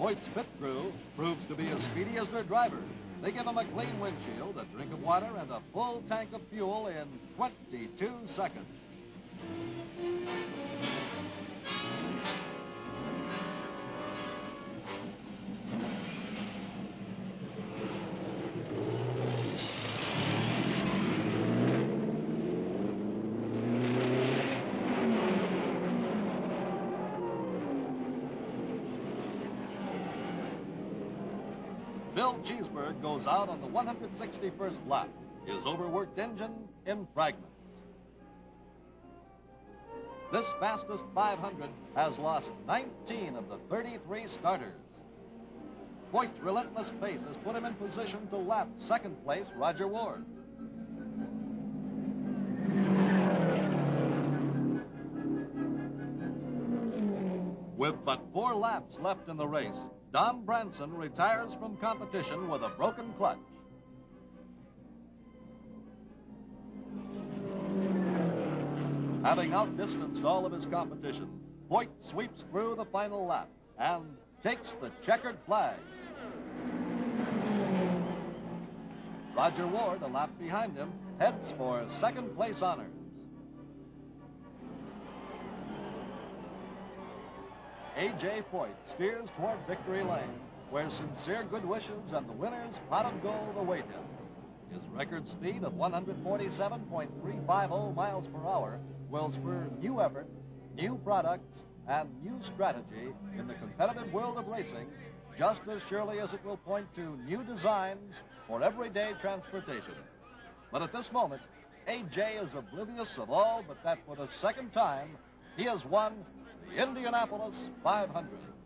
Foyt's pit crew proves to be as speedy as their driver. They give him a clean windshield, a drink of water, and a full tank of fuel in 22 seconds. Bill Cheesbourg goes out on the 161st lap, his overworked engine in fragments. This fastest 500 has lost 19 of the 33 starters. Foyt's relentless pace has put him in position to lap second place Rodger Ward. With but four laps left in the race, Don Branson retires from competition with a broken clutch. Having outdistanced all of his competition, Foyt sweeps through the final lap and takes the checkered flag. Rodger Ward, a lap behind him, heads for second place honors. A.J. Foyt steers toward victory lane, where sincere good wishes and the winner's pot of gold await him. His record speed of 147.350 miles per hour will spur new effort, new products, and new strategy in the competitive world of racing, just as surely as it will point to new designs for everyday transportation. But at this moment, AJ is oblivious of all but that for the second time, he has won Indianapolis 500.